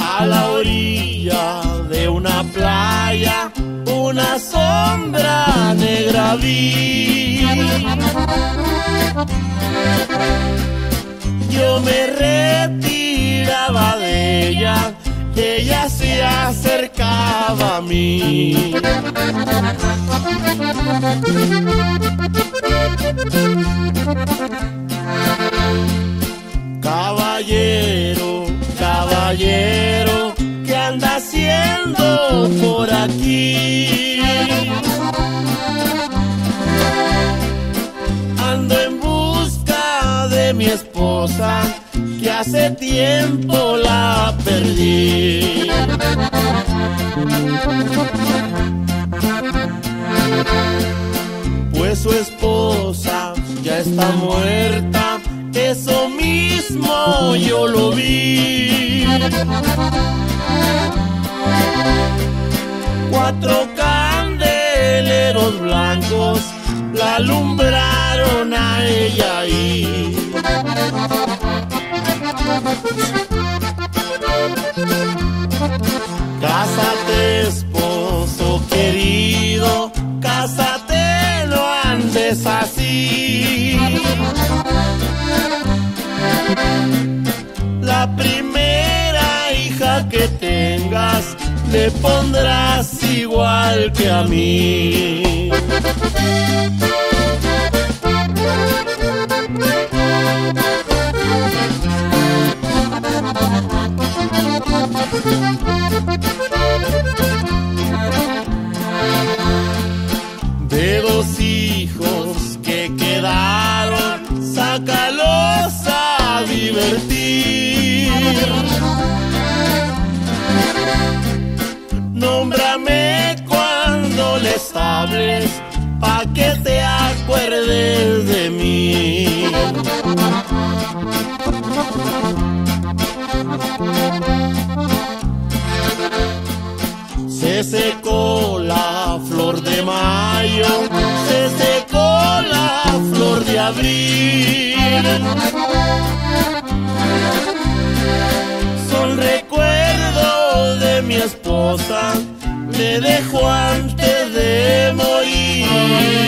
A la orilla de una playa, una sombra negra vi. Yo me acercaba a mí. Caballero, caballero, ¿qué anda haciendo por aquí? Ando en busca de mi esposa, que hace tiempo la perdí. Pues su esposa ya está muerta, eso mismo yo lo vi. Cuatro candeleros blancos la alumbraron tengas, le pondrás igual que a mí. De dos hijos que quedaron, sácalos a divertir. Cuando les hables, pa' que te acuerdes de mí. Se secó la flor de mayo, se secó la flor de abril. Son recuerdos de mi esposa, me dejó antes de morir.